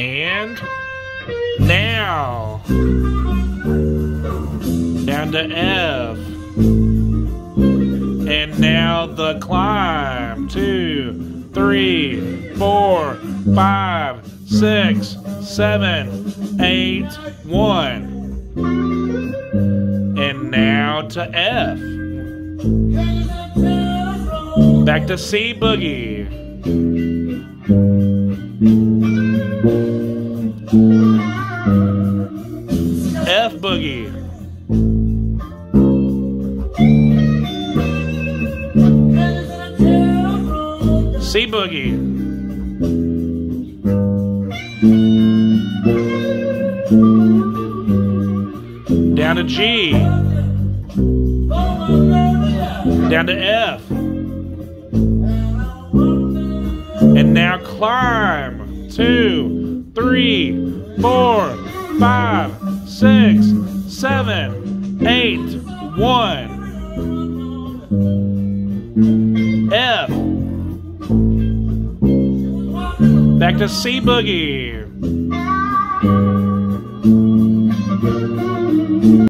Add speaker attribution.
Speaker 1: And now down to F. And now the climb. Two, three, four, five, six, seven, eight, one. And now to F. Back to C boogie. Boogie. C boogie. Down to G. Down to F. And now climb. Two, three, four, five, six, seven, eight, one. F. Back to C Boogie.